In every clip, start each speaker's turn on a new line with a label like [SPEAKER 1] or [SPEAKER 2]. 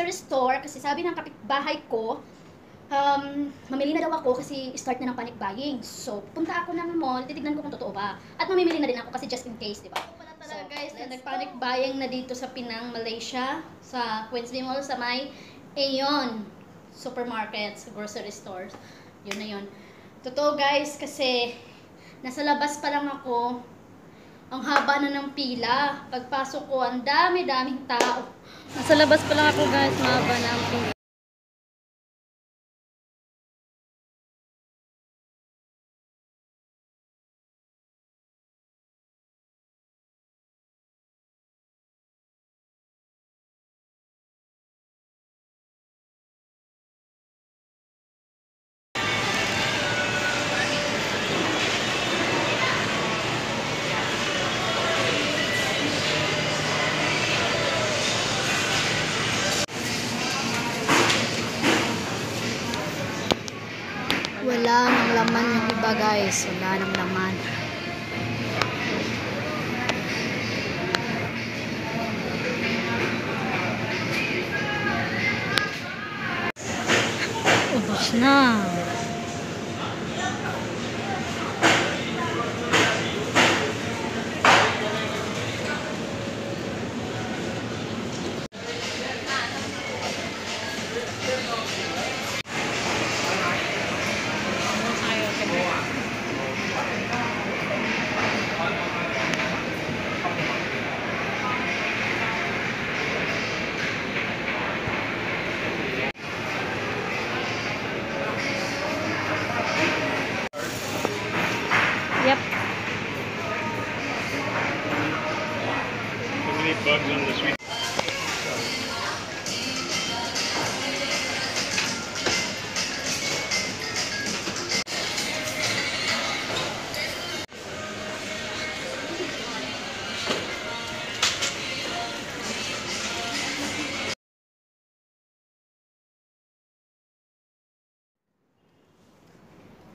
[SPEAKER 1] grocery store kasi sabi ng kapitbahay ko, um, mamili na daw ako kasi start na ng panic buying. So, punta ako ng mall, titignan ko kung totoo ba. At mamimili na din ako kasi just in case, di ba? Pala talaga guys, na nag-panic buying na dito sa Pinang, Malaysia, sa Queensway Mall, sa may Aeon supermarkets, grocery stores. Yun na yun. Totoo guys, kasi nasa labas pa lang ako, ang haba na ng pila. Pagpasok ko, ang dami-daming tao.
[SPEAKER 2] Nasa labas pa lang ako guys, mahaba na ang iba guys. Wala nang laman. Ubos na.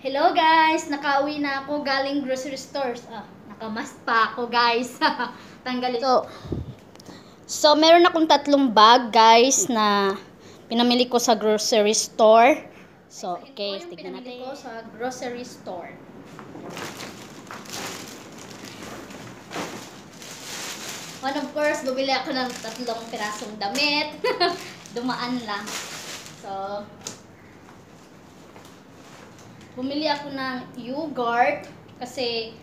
[SPEAKER 1] Hello guys! Nakauwi na ako galing grocery stores. Ah, nakamask pa ako guys. Tanggalin. So, so, meron akong tatlong bag guys na pinamili ko sa grocery store. So, okay, tignan natin. ko sa grocery store. One of course, bumili ako ng tatlong pirasong damit. Dumaan lang. So, bumili ako ng yogurt kasi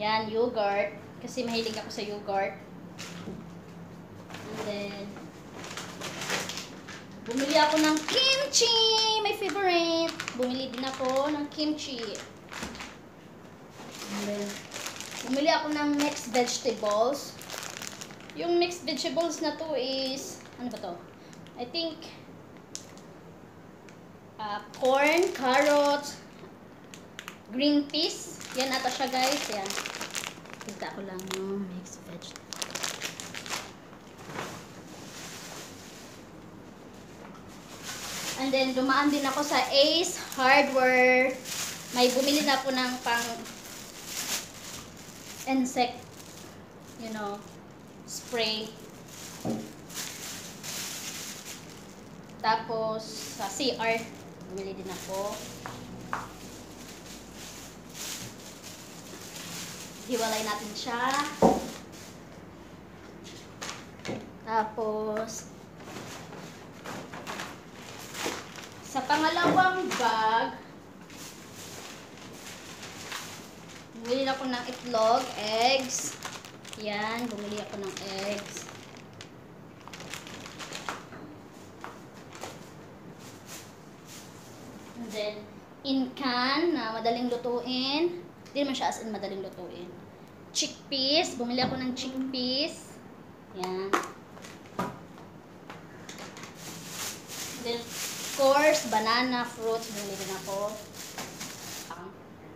[SPEAKER 1] yan, yogurt kasi mahilig ako sa yogurt. And then bumili ako ng kimchi, my favorite. Bumili din ako ng kimchi. And then bumili ako ng mixed vegetables. Yung mixed vegetables na to is ano ba to? I think uh, corn, carrots, green peas. Yan ata siya guys. Yan. Tigda ko lang yung mixed vegetable. And then, dumaan din ako sa Ace Hardware. May bumili na po ng pang insect, you know, spray. Tapos, sa CR, bumili din ako. Hiwalay natin siya. Tapos, sa pangalawang bag, bumili ako ng itlog, eggs. Yan, bumili ako ng eggs. Then, in can na madaling lutuin. Hindi naman siya as in madaling lutuin. Chickpeas. Bumili ako ng chickpeas. Yan. Then, of course, banana, fruits. Bumili din ako.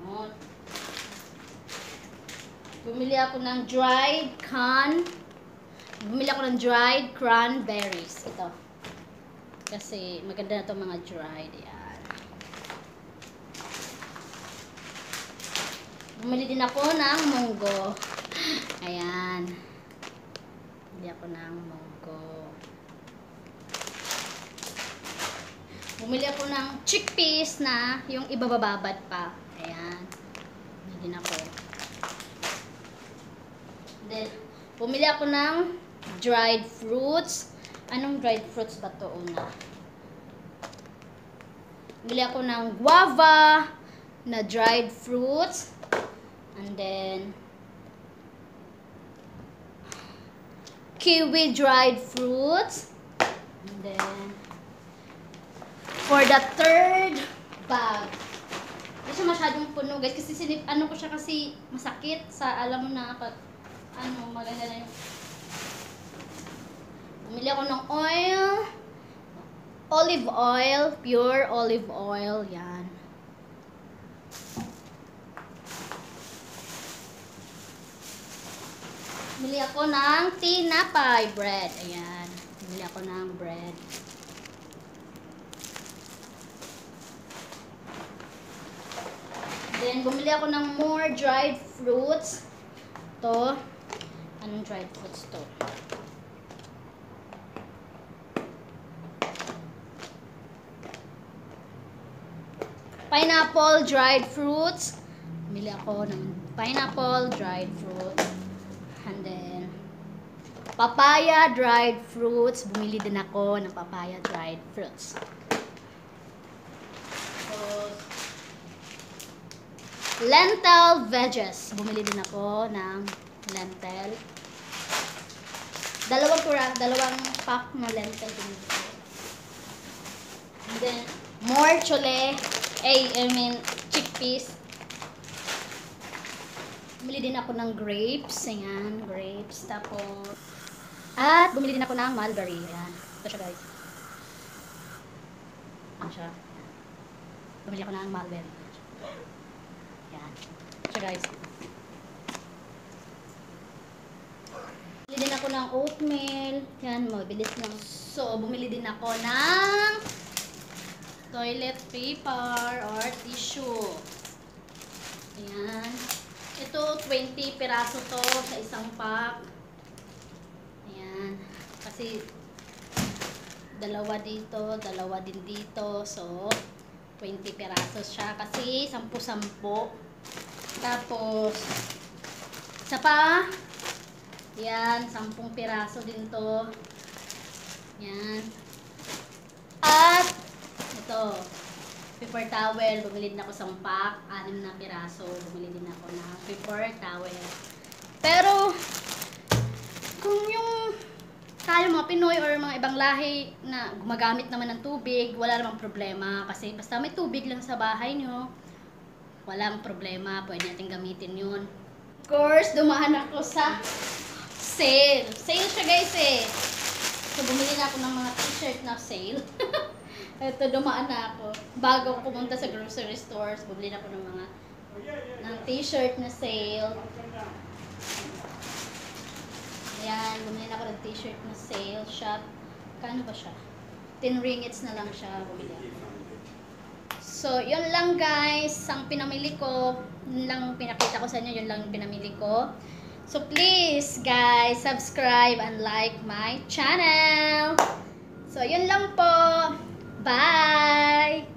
[SPEAKER 1] Ganun. Bumili ako ng dried can. Bumili ako ng dried cranberries. Ito. Kasi maganda na to mga dried. Yan. Bumili din ako ng munggo. Ayan. Bumili ako ng munggo. Bumili ako ng chickpeas na yung ibabababad pa. Ayan. Bumili din ako. Then, bumili ako ng dried fruits. Anong dried fruits ba to una? Bumili ako ng guava na dried fruits. And then, kiwi dried fruits. And then, for the third bag, hindi siya masyadong puno guys kasi sinip, ano ko siya kasi masakit sa alam mo na pag ano maganda na yung bumili ako ng oil. Olive oil pure olive oil yan bumili ako ng tinapay bread ayan bumili ako ng bread Then, bumili ako ng more dried fruits. To. Anong dried fruits to? Pineapple dried fruits. Bumili ako ng pineapple dried fruits. And then, papaya dried fruits. Bumili din ako ng papaya dried fruits. Tapos, lentil veggies. Bumili din ako ng lentil. Dalawang kura, dalawang pack na lentil bumili ko. And then, more chole. Ay, I mean, chickpeas. Bumili din ako ng grapes. Ayan, grapes. Tapos, at bumili din ako ng mulberry. Ayan. Ito siya, guys. Ano siya? Bumili ako ng mulberry. Yan. So guys. Bumili din ako ng oatmeal. Yan, mabilis lang. So, bumili din ako ng toilet paper or tissue. Ayan. Ito, 20 piraso to sa isang pack. Ayan. Kasi, dalawa dito, dalawa din dito. So, 20 pirasos siya kasi 10-10. Tapos, isa pa, yan, 10 piraso din to. Yan. At, ito, paper towel, bumili din ako sa pack, 6 na piraso, bumili din ako ng paper towel. Pero, kung yung tayo mga Pinoy or mga ibang lahi na gumagamit naman ng tubig, wala namang problema. Kasi basta may tubig lang sa bahay nyo, walang problema. Pwede natin gamitin yun. Of course, dumaan ako sa sale. Sale siya guys eh. So, bumili na ako ng mga t-shirt na sale. Ito, dumaan na ako. Bago ako pumunta sa grocery stores, bumili na ako ng mga ng t-shirt na sale. Ayan, bumili na ako ng t-shirt na sale shop. Kano ba siya? 10 ringgits na lang siya bumili ako. So, yun lang guys, ang pinamili ko, yun lang pinakita ko sa inyo, yun lang pinamili ko. So, please guys, subscribe and like my channel. So, yun lang po. Bye!